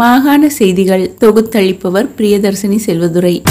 மாகாண செய்திகள் தொகுத்தளிப்பவர் பிரியதர்சினி செல்வதுரை.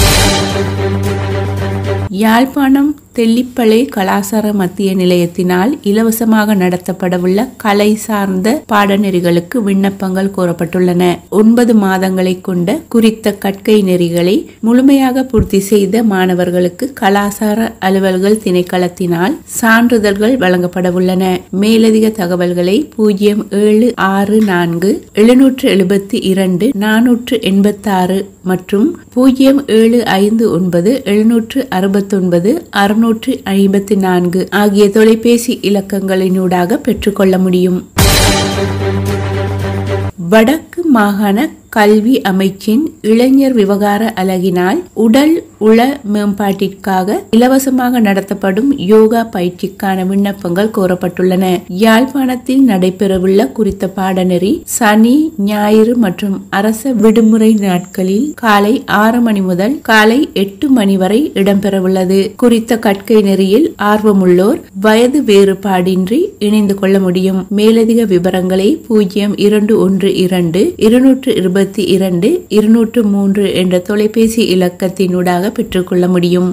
யாழ்ப்பாணம் தெல்லிப்பளை கலாசார மத்திய நிலையத்தினால் இலவசமாக நடத்தப்படவுள்ள கலை சார்ந்த பாடநெறிகளுக்கு விண்ணப்பங்கள் கோரப்பட்டுள்ளன. ஒன்பது மாதங்களை கொண்ட குறித்த கற்கை நெறிகளை முழுமையாக பூர்த்தி செய்த மாணவர்களுக்கு கலாசார அலுவல்கள் திணைக்களத்தினால் சான்றிதழ்கள் வழங்கப்படவுள்ளன. மேலதிக தகவல்களை பூஜ்ஜியம் ஏழு ஆறு நான்கு எழுநூற்று எழுபத்தி இரண்டு நானூற்று எண்பத்தாறு மற்றும் பூஜ்ஜியம் ஏழு ஐந்து ஒன்பது எழுநூற்று அறுபத்தொன்பது அறுநூற்று ஐம்பத்தி நான்கு ஆகிய தொலைபேசி இலக்கங்களினூடாக பெற்றுக்கொள்ள முடியும். வடக்கு மாகாண கல்வி அமைச்சின் இளைஞர் விவகார அலகினால் உடல் உள மேம்பாட்டிற்காக இலவசமாக நடத்தப்படும் யோகா பயிற்சிக்கான விண்ணப்பங்கள் கோரப்பட்டுள்ளன. யாழ்ப்பாணத்தில் நடைபெறவுள்ள குறித்த பாடநெறி சனி ஞாயிறு மற்றும் அரச விடுமுறை நாட்களில் காலை ஆறு மணி முதல் காலை எட்டு மணி வரை இடம்பெறவுள்ளது. குறித்த கற்கை நெறியில் ஆர்வமுள்ளோர் வயது வேறுபாடின்றி இணைந்து கொள்ள முடியும். மேலதிக விவரங்களை பூஜ்ஜியம் இரண்டு ஒன்று இரண்டு இருநூற்று இருபது இருபத்தி இரண்டு இருநூற்று மூன்று என்ற தொலைபேசி இலக்கத்தினூடாக பெற்றுக்கொள்ள முடியும்.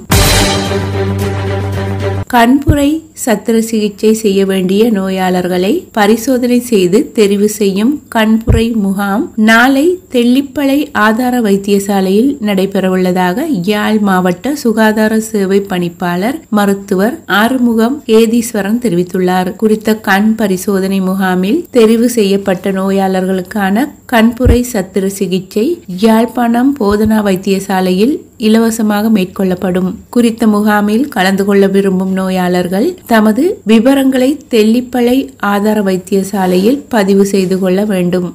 கண்புரை சத்திர சிகிச்சை செய்ய வேண்டிய நோயாளர்களை பரிசோதனை செய்து தெரிவு செய்யும் கண்புரை முகாம் நாளை தெல்லிப்பளை ஆதார வைத்தியசாலையில் நடைபெறவுள்ளதாக யாழ் மாவட்ட சுகாதார சேவை பணிப்பாளர் மருத்துவர் ஆறுமுகம் ஏதீஸ்வரன் தெரிவித்துள்ளார். குறித்த கண் பரிசோதனை முகாமில் தெரிவு செய்யப்பட்ட நோயாளர்களுக்கான கண்புரை சத்திர சிகிச்சை யாழ்ப்பாணம் போதனா வைத்தியசாலையில் இலவசமாக மேற்கொள்ளப்படும். குறித்த முகாமில் கலந்து கொள்ள விரும்பும் நோயாளர்கள் தமது விவரங்களை தெல்லிப்பளை ஆதார வைத்தியசாலையில் பதிவு செய்து கொள்ள வேண்டும்.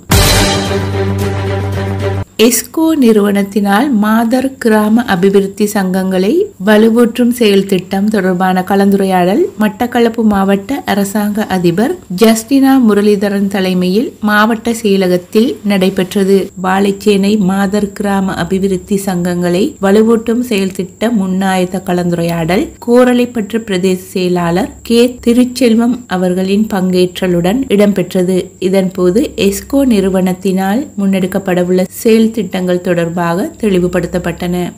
எஸ்கோ நிறுவனத்தினால் மாதர் கிராம அபிவிருத்தி சங்கங்களை வலுவூற்றும் செயல் திட்டம் தொடர்பான கலந்துரையாடல் மட்டக்களப்பு மாவட்ட அரசாங்க அதிபர் ஜஸ்டினா முரளிதரன் தலைமையில் மாவட்ட செயலகத்தில் நடைபெற்றது. வாழைச்சேனை மாதர் கிராம அபிவிருத்தி சங்கங்களை வலுவூட்டும் செயல் திட்ட முன்னாயத்த கலந்துரையாடல் கோரளைப்பற்று பிரதேச செயலாளர் கே திருச்செல்வம் அவர்களின் பங்கேற்றலுடன் இடம்பெற்றது. இதன்போது எஸ்கோ நிறுவனத்தினால் முன்னெடுக்கப்படவுள்ள செயல் திட்டங்கள் தொடர்பாக தெளிவுபடுத்தப்பட்டன.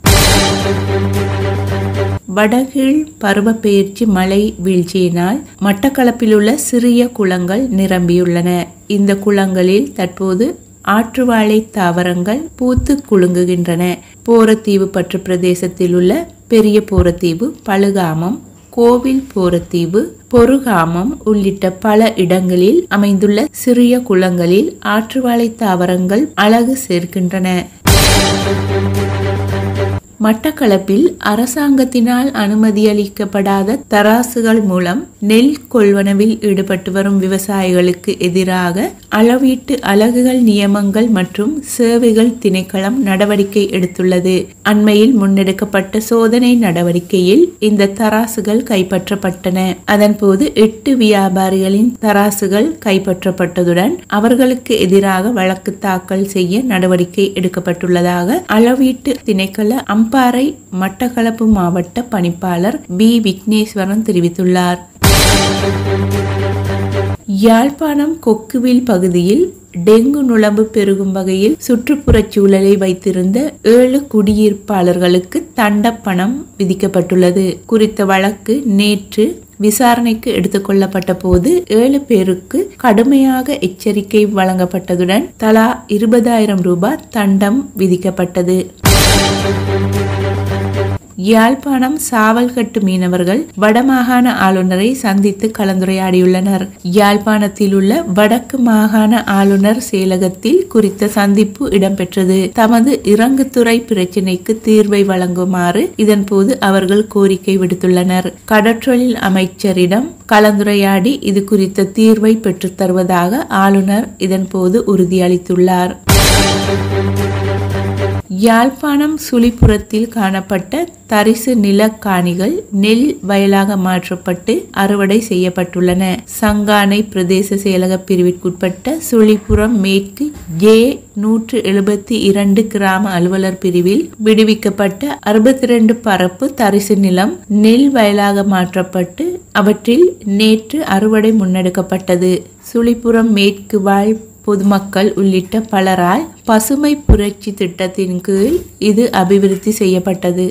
வடகீழ் பருவப்பெயர்ச்சி மழை வீழ்ச்சியினால் மட்டக்களப்பில் உள்ள சிறிய குளங்கள் நிரம்பியுள்ளன. இந்த குளங்களில் தற்போது ஆற்றுவாழை தாவரங்கள் பூத்து குலுங்குகின்றன. போரத்தீவு பற்று பிரதேசத்தில் உள்ள பெரிய போரத்தீவு பழுகாமம் கோவில் போரத்தீவு பொருகாமம் உள்ளிட்ட பல இடங்களில் அமைந்துள்ள சிறிய குளங்களில் ஆற்றுவாழை தாவரங்கள் அழகு சேர்க்கின்றன. மட்டக்களப்பில் அரசாங்கத்தினால் அனுமதியளிக்கப்படாத தராசுகள் மூலம் நெல் கொள்வனவில் ஈடுபட்டு வரும் விவசாயிகளுக்கு எதிராக அளவீட்டு அலகுகள் நியமங்கள் மற்றும் சேவைகள் திணைக்களம் நடவடிக்கை எடுத்துள்ளது. அண்மையில் முன்னெடுக்கப்பட்ட சோதனை நடவடிக்கையில் இந்த தராசுகள் கைப்பற்றப்பட்டன. அதன்போது எட்டு வியாபாரிகளின் தராசுகள் கைப்பற்றப்பட்டதுடன் அவர்களுக்கு எதிராக வழக்கு தாக்கல் செய்ய நடவடிக்கை எடுக்கப்பட்டுள்ளதாக அளவீட்டு திணைக்கள அம்பாறை மட்டக்களப்பு மாவட்ட பணிப்பாளர் பி. விக்னேஸ்வரன் தெரிவித்துள்ளார். யாழ்ப்பாணம் கொக்குவில் பகுதியில் டெங்கு நுழம்பு பெருகும் வகையில் சுற்றுப்புறச் சூழலை வைத்திருந்த ஏழு குடியிருப்பாளர்களுக்கு தண்டப்பணம் விதிக்கப்பட்டுள்ளது. குறித்த வழக்கு நேற்று விசாரணைக்கு எடுத்துக்கொள்ளப்பட்ட போது ஏழு பேருக்கு கடுமையாக எச்சரிக்கை வழங்கப்பட்டதுடன் தலா இருபதாயிரம் ரூபாய் தண்டம் விதிக்கப்பட்டது. யாழ்ப்பாணம் சாவல்கட்டு மீனவர்கள் வடமாகாண ஆளுநரை சந்தித்து கலந்துரையாடியுள்ளனர். யாழ்ப்பாணத்தில் உள்ள வடக்கு மாகாண ஆளுநர் செயலகத்தில் குறித்த சந்திப்பு இடம்பெற்றது. தமது இறங்குத்துறை பிரச்சினைக்கு தீர்வை வழங்குமாறு இதன்போது அவர்கள் கோரிக்கை விடுத்துள்ளனர். கடற்றொழில் அமைச்சரிடம் கலந்துரையாடி இது குறித்த தீர்வை பெற்றுத் தருவதாக ஆளுநர் இதன்போது உறுதியளித்துள்ளார். யாழ்ப்பாணம் சுழிப்புறத்தில் காணப்பட்ட தரிசு நிலக்காணிகள் நெல் வயலாக மாற்றப்பட்டு அறுவடை செய்யப்பட்டுள்ளன. சங்கானை பிரதேச செயலக பிரிவிற்குட்பட்ட சுழிப்புறம் மேற்கு ஏ நூற்று எழுபத்தி இரண்டு கிராம அலுவலர் பிரிவில் விடுவிக்கப்பட்ட அறுபத்தி இரண்டு பரப்பு தரிசு நிலம் நெல் வயலாக மாற்றப்பட்டு அவற்றில் நேற்று அறுவடை முன்னெடுக்கப்பட்டது. சுழிப்புறம் மேற்கு வாழ் பொதுமக்கள் உள்ளிட்ட பலரால் பசுமை புரட்சி திட்டத்தின் கீழ் இது அபிவிருத்தி செய்யப்பட்டது.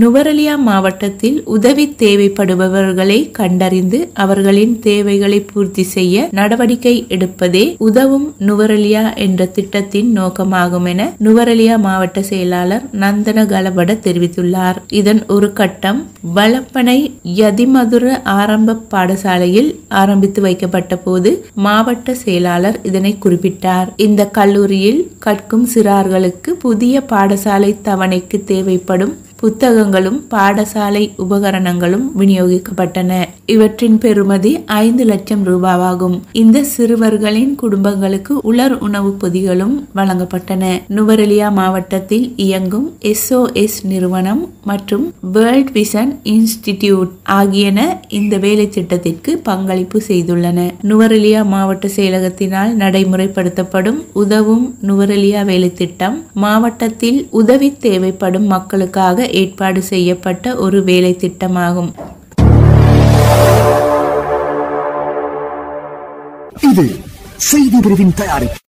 நுவரலியா மாவட்டத்தில் உதவி தேவைப்படுபவர்களை கண்டறிந்து அவர்களின் தேவைகளை பூர்த்தி செய்ய நடவடிக்கை எடுப்பதே உதவும் நுவரலியா என்ற திட்டத்தின் நோக்கமாகும் என நுவரலியா மாவட்ட செயலாளர் நந்தன கலபட தெரிவித்துள்ளார். இதன் ஒரு கட்டம் வளப்பனை யதிமதுர ஆரம்ப பாடசாலையில் ஆரம்பித்து வைக்கப்பட்ட போது மாவட்ட செயலாளர் இதனை குறிப்பிட்டார். இந்த கல்லூரியில் கற்கும் சிறார்களுக்கு புதிய பாடசாலை தவணைக்கு தேவைப்படும் புத்தகங்களும் பாடசாலை உபகரணங்களும் விநியோகிக்கப்பட்டன. இவற்றின் பெறுமதி ஐந்து லட்சம் ரூபாவாகும். இந்த சிறுவர்களின் குடும்பங்களுக்கு உலர் உணவு பொதிகளும் வழங்கப்பட்டன. நுவரெலியா மாவட்டத்தில் இயங்கும் எஸ்ஓஎஸ் நிறுவனம் மற்றும் வேர்ல்ட் விசன் இன்ஸ்டிடியூட் ஆகியன இந்த வேலை திட்டத்திற்கு பங்களிப்பு செய்துள்ளன. நுவரெலியா மாவட்ட செயலகத்தினால் நடைமுறைப்படுத்தப்படும் உதவும் நுவரெலியா வேலை திட்டம் மாவட்டத்தில் உதவி தேவைப்படும் மக்களுக்காக ஏற்பாடு செய்யப்பட்ட ஒரு வேலை திட்டமாகும். இது செய்தி பிரிவின் தயாரிப்பு.